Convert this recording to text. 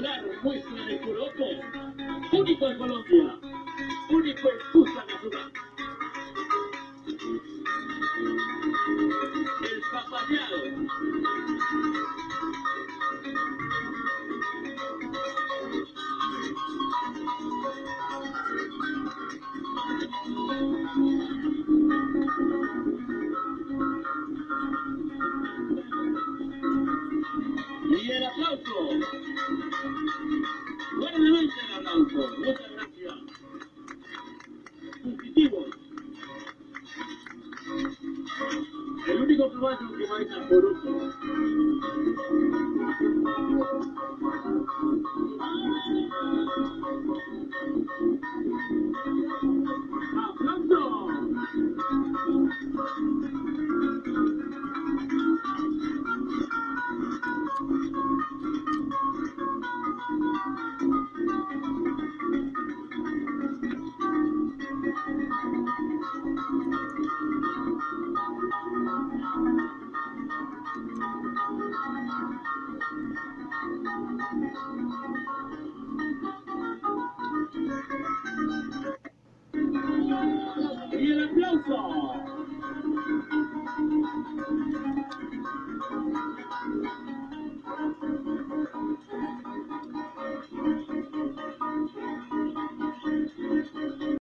Espectacular muestra de coroco. Único en Colombia. Único en Fusa Nacional. Legal Provider, you. might have